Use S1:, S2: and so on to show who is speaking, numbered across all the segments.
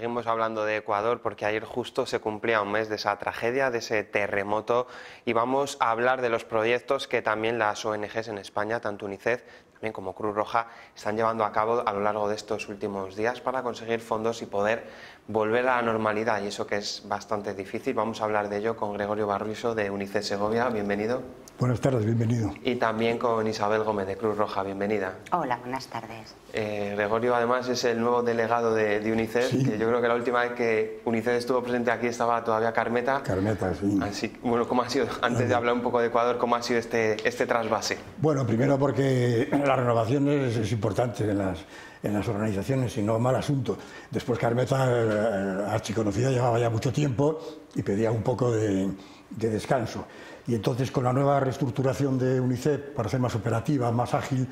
S1: seguimos hablando de Ecuador porque ayer justo se cumplía un mes de esa tragedia, de ese terremoto y vamos a hablar de los proyectos que también las ONGs en España, tanto UNICEF también como Cruz Roja, están llevando a cabo a lo largo de estos últimos días para conseguir fondos y poder volver a la normalidad y eso que es bastante difícil. Vamos a hablar de ello con Gregorio Barriso de UNICEF Segovia, bienvenido.
S2: Buenas tardes, bienvenido.
S1: Y también con Isabel Gómez de Cruz Roja, bienvenida.
S3: Hola, buenas tardes.
S1: Eh, Gregorio además es el nuevo delegado de, UNICEF, que yo creo que la última vez que UNICEF estuvo presente aquí estaba todavía Carmeta.
S2: Carmeta, sí.
S1: Así, bueno, ¿cómo ha sido, antes de hablar un poco de Ecuador, cómo ha sido este, este trasvase?
S2: Bueno, primero porque la renovación es, importante en las, en las organizaciones y no mal asunto. Después Carmeta, eh, archiconocida, llevaba ya mucho tiempo y pedía un poco de, de descanso. Y entonces con la nueva reestructuración de UNICEF para ser más operativa, más ágil,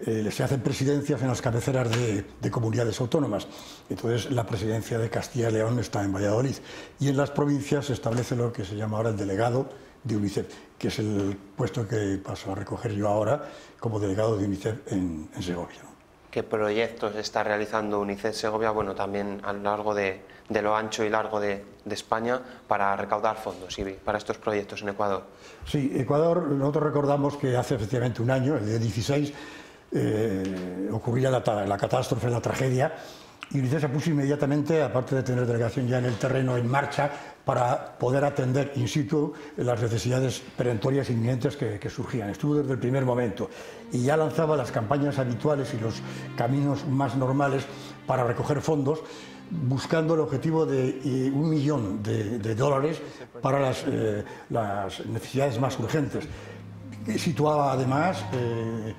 S2: eh, se hacen presidencias en las cabeceras de, comunidades autónomas. Entonces la presidencia de Castilla y León está en Valladolid. Y en las provincias se establece lo que se llama ahora el delegado de UNICEF, que es el puesto que paso a recoger yo ahora como delegado de UNICEF en, Segovia
S1: qué proyectos está realizando UNICEF Segovia, bueno, también a lo largo de, lo ancho y largo de, España para recaudar fondos y para estos proyectos en Ecuador.
S2: Sí, Ecuador, nosotros recordamos que hace efectivamente un año, el día 16, eh, ocurría la, la, catástrofe, la tragedia, y UNICEF se puso inmediatamente, aparte de tener delegación ya en el terreno en marcha, para poder atender in situ las necesidades perentorias inminentes que, que, surgían. Estuvo desde el primer momento y ya lanzaba las campañas habituales y los caminos más normales para recoger fondos buscando el objetivo de un millón de, dólares para las, eh, las, necesidades más urgentes. Situaba además eh,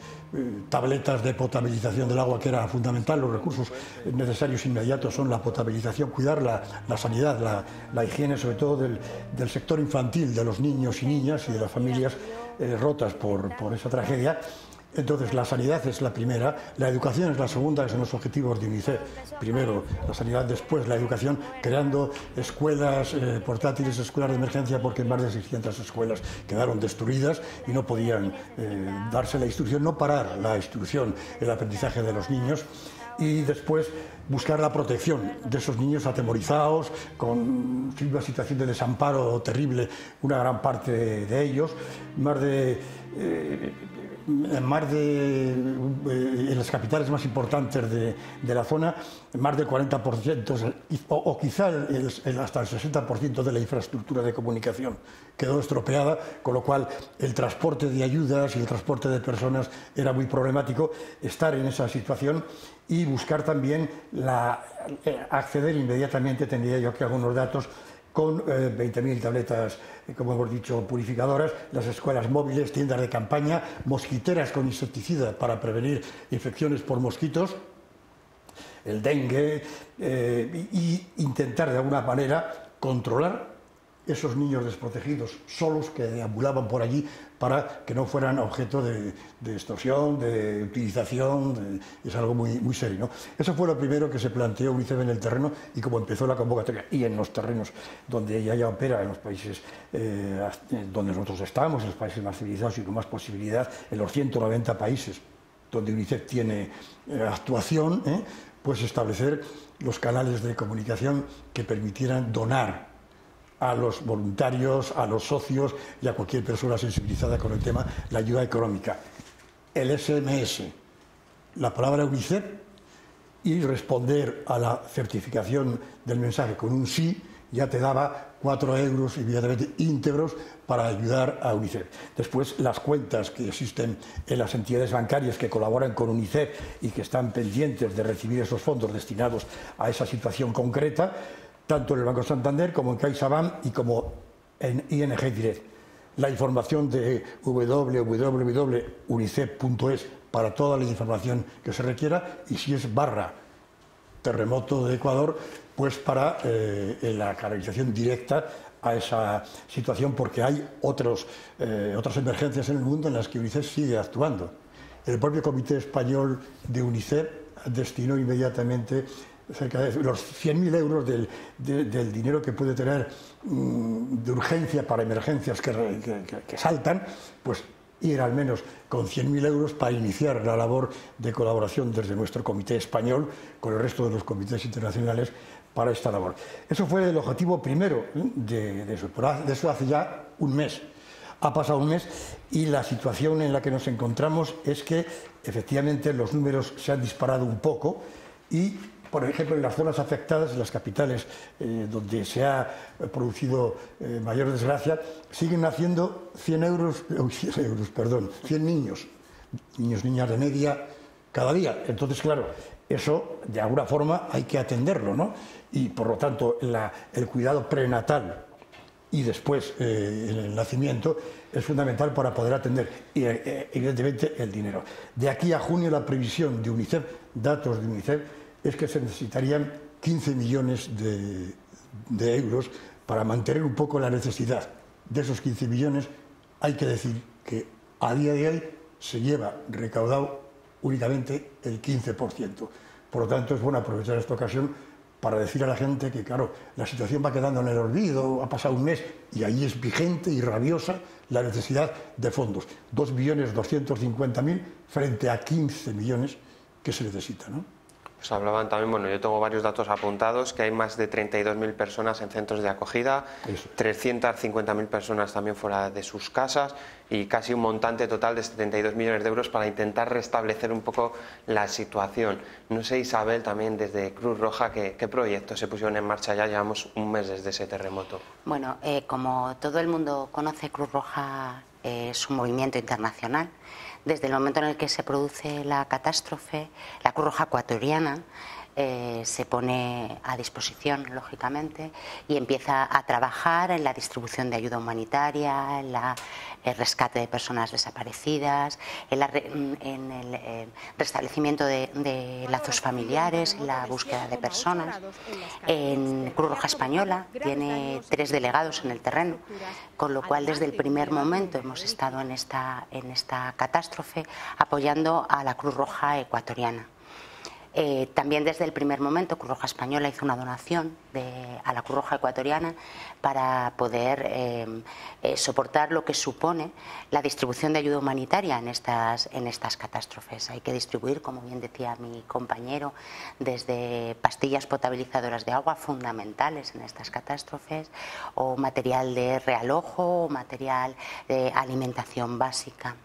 S2: tabletas de potabilización del agua, que era fundamental. Los recursos necesarios inmediatos son la potabilización, cuidar la, sanidad, la, la, higiene, sobre todo del, del, sector infantil, de los niños y niñas y de las familias rotas por, por esa tragedia entonces, la sanidad es la primera, la educación es la segunda, que son los objetivos de UNICEF. Primero la sanidad, después la educación, creando escuelas eh, portátiles, escuelas de emergencia, porque más de 600 escuelas quedaron destruidas y no podían eh, darse la instrucción, no parar la instrucción, el aprendizaje de los niños y después buscar la protección de esos niños atemorizados, con una situación de desamparo terrible, una gran parte de, ellos, más de eh, más de, eh, en las capitales más importantes de, la zona, más del 40% o, quizá hasta el 60% de la infraestructura de comunicación quedó estropeada, con lo cual el transporte de ayudas y el transporte de personas era muy problemático. Estar en esa situación y buscar también la, eh, acceder inmediatamente, tendría yo aquí algunos datos, con 20.000 eh, tabletas, eh, como hemos dicho, purificadoras, las escuelas móviles, tiendas de campaña, mosquiteras con insecticida para prevenir infecciones por mosquitos, el dengue, eh, y intentar de alguna manera controlar esos niños desprotegidos, solos que deambulaban por allí para que no fueran objeto de, extorsión, de utilización, es algo muy, muy serio. ¿no? Eso fue lo primero que se planteó UNICEF en el terreno y como empezó la convocatoria y en los terrenos donde ella ya opera, en los países eh, donde nosotros estamos, en los países más civilizados y con más posibilidad, en los 190 países donde UNICEF tiene eh, actuación, ¿eh? pues establecer los canales de comunicación que permitieran donar a los voluntarios, a los socios y a cualquier persona sensibilizada con el tema, la ayuda económica. El SMS, la palabra UNICEF y responder a la certificación del mensaje con un sí ya te daba cuatro euros inmediatamente íntegros para ayudar a UNICEF. Después, las cuentas que existen en las entidades bancarias que colaboran con UNICEF y que están pendientes de recibir esos fondos destinados a esa situación concreta, tanto en el Banco Santander como en CaixaBank y como en ING Direct. La información de www.unicef.es para toda la información que se requiera y si es barra terremoto de Ecuador, pues para eh, la canalización directa a esa situación porque hay otros, eh, otras emergencias en el mundo en las que UNICEF sigue actuando. El propio Comité Español de UNICEF destinó inmediatamente cerca de los 100.000 euros del, dinero que puede tener mm, de urgencia para emergencias que, saltan, pues ir al menos con 100.000 euros para iniciar la labor de colaboración desde nuestro comité español con el resto de los comités internacionales para esta labor. Eso fue el objetivo primero de, de, eso. de eso hace ya un mes. Ha pasado un mes y la situación en la que nos encontramos es que efectivamente los números se han disparado un poco y por ejemplo, en las zonas afectadas, en las capitales eh, donde se ha producido eh, mayor desgracia, siguen naciendo 100 euros, 100 euros, perdón, 100 niños, niños, niñas de media cada día. Entonces, claro, eso de alguna forma hay que atenderlo, ¿no? Y por lo tanto, el cuidado prenatal y después eh, el nacimiento es fundamental para poder atender y evidentemente el dinero. De aquí a junio la previsión de UNICEF, datos de UNICEF, es que se necesitarían 15 millones de, euros para mantener un poco la necesidad. De esos 15 millones hay que decir que a día de hoy se lleva recaudado únicamente el 15%. Por lo tanto, es bueno aprovechar esta ocasión para decir a la gente que, claro, la situación va quedando en el olvido, ha pasado un mes y ahí es vigente y rabiosa la necesidad de fondos. 2.250.000 frente a 15 millones que se necesitan. ¿no?
S1: Pues hablaban también, bueno, yo tengo varios datos apuntados, que hay más de 32.000 personas en centros de acogida, 350.000 personas también fuera de sus casas y casi un montante total de 72 millones de euros para intentar restablecer un poco la situación. No sé, Isabel, también desde Cruz Roja, ¿qué, proyectos se pusieron en marcha ya? Llevamos un mes desde ese terremoto.
S3: Bueno, eh, como todo el mundo conoce, Cruz Roja es un movimiento internacional desde el momento en el que se produce la catástrofe, la Cruz Roja Ecuatoriana eh, se pone a disposición, lógicamente, y empieza a trabajar en la distribución de ayuda humanitaria, en el rescate de personas desaparecidas, en, el eh, restablecimiento de, lazos familiares, en la búsqueda de personas. En Cruz Roja Española tiene tres delegados en el terreno, con lo cual desde el primer momento hemos estado en esta, en esta catástrofe apoyando a la Cruz Roja ecuatoriana. Eh, también desde el primer momento Cruz Roja Española hizo una donación a la Cruz Roja Ecuatoriana para poder eh, eh, soportar lo que supone la distribución de ayuda humanitaria en estas, en estas catástrofes. Hay que distribuir, como bien decía mi compañero, desde pastillas potabilizadoras de agua fundamentales en estas catástrofes, o material de realojo, o material de alimentación básica.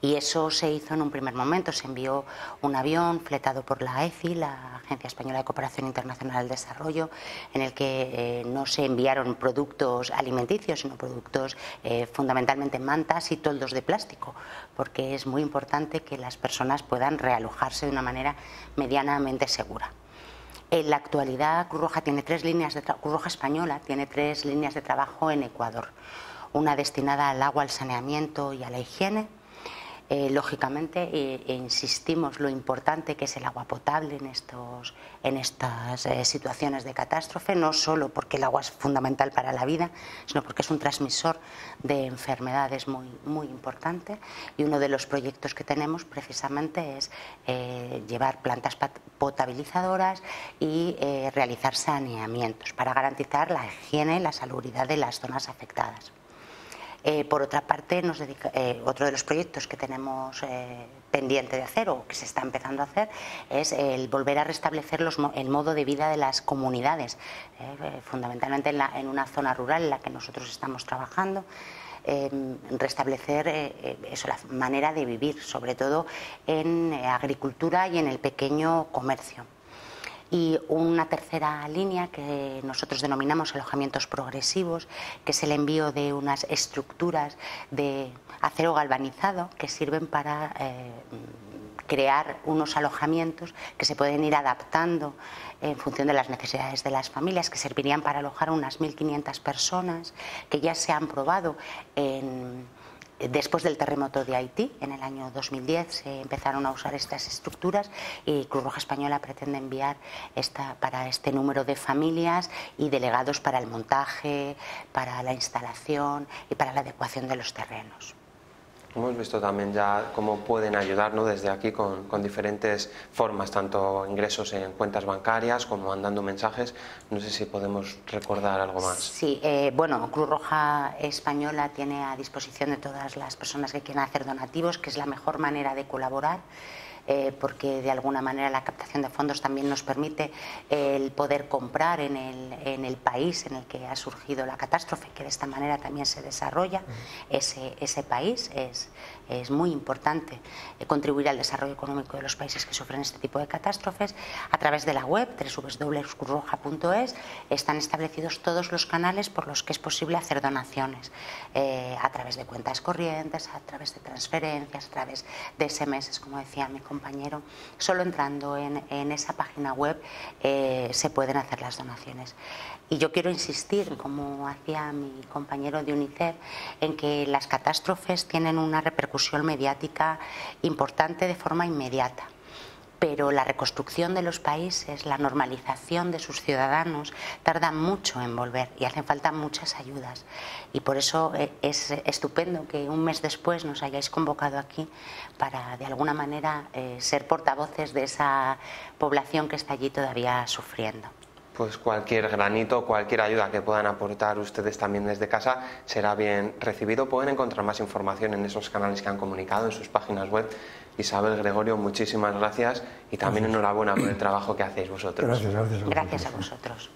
S3: Y eso se hizo en un primer momento. Se envió un avión fletado por la ECI, la Agencia Española de Cooperación Internacional al Desarrollo, en el que eh, no se enviaron productos alimenticios, sino productos eh, fundamentalmente mantas y toldos de plástico, porque es muy importante que las personas puedan realojarse de una manera medianamente segura. En la actualidad, Cruz Roja tiene tres líneas de Cruz Roja española tiene tres líneas de trabajo en Ecuador. Una destinada al agua, al saneamiento y a la higiene, eh, lógicamente, eh, insistimos lo importante que es el agua potable en, estos, en estas eh, situaciones de catástrofe, no solo porque el agua es fundamental para la vida, sino porque es un transmisor de enfermedades muy, muy importante. Y uno de los proyectos que tenemos precisamente es llevar plantas potabilizadoras y realizar saneamientos para garantizar la higiene y la salubridad de las zonas afectadas. Eh, por otra parte, eh, otro de los proyectos que tenemos eh, pendiente de hacer o que se está empezando a hacer es el volver a restablecer el modo de vida de las comunidades, fundamentalmente en, una zona rural en la que nosotros estamos trabajando. restablecer eso, la manera de vivir, sobre todo en agricultura y en el pequeño comercio y una tercera línea que nosotros denominamos alojamientos progresivos, que es el envío de unas estructuras de acero galvanizado que sirven para eh, crear unos alojamientos que se pueden ir adaptando en función de las necesidades de las familias, que servirían para alojar unas 1.500 personas, que ya se han probado en Después del terremoto de Haití, en el año 2010, se empezaron a usar estas estructuras y Cruz Roja Española pretende enviar esta, para este número de familias y delegados para el montaje, para la instalación y para la adecuación de los terrenos.
S1: Hemos visto también ya cómo pueden ayudar desde aquí con, diferentes formas, tanto ingresos en cuentas bancarias como mandando mensajes. No sé si podemos recordar algo más.
S3: Sí, eh, bueno, Cruz Roja Española tiene a disposición de todas las personas que quieran hacer donativos, que es la mejor manera de colaborar. Eh, porque de alguna manera la captación de fondos también nos permite el poder comprar en el, en el país en el que ha surgido la catástrofe, que de esta manera también se desarrolla ese, ese país. Es, es muy importante eh, contribuir al desarrollo económico de los países que sufren este tipo de catástrofes. A través de la web www.cruzroja.es están establecidos todos los canales por los que es posible hacer donaciones, eh, a través de cuentas corrientes, a través de transferencias, a través de SMS, como decía mi compañero. Solo entrando en, esa página web eh, se pueden hacer las donaciones. Y yo quiero insistir, como hacía mi compañero de UNICEF, en que las catástrofes tienen una repercusión mediática importante de forma inmediata pero la reconstrucción de los países, la normalización de sus ciudadanos, tarda mucho en volver y hacen falta muchas ayudas. Y por eso eh, es estupendo que un mes después nos hayáis convocado aquí para, de alguna manera, eh, ser portavoces de esa población que está allí todavía sufriendo
S1: pues cualquier granito, cualquier ayuda que puedan aportar ustedes también desde casa será bien recibido. Pueden encontrar más información en esos canales que han comunicado, en sus páginas web. Isabel Gregorio, muchísimas gracias y también enhorabuena por el trabajo que hacéis vosotros.
S2: Gracias, gracias.
S3: Gracias a vosotros.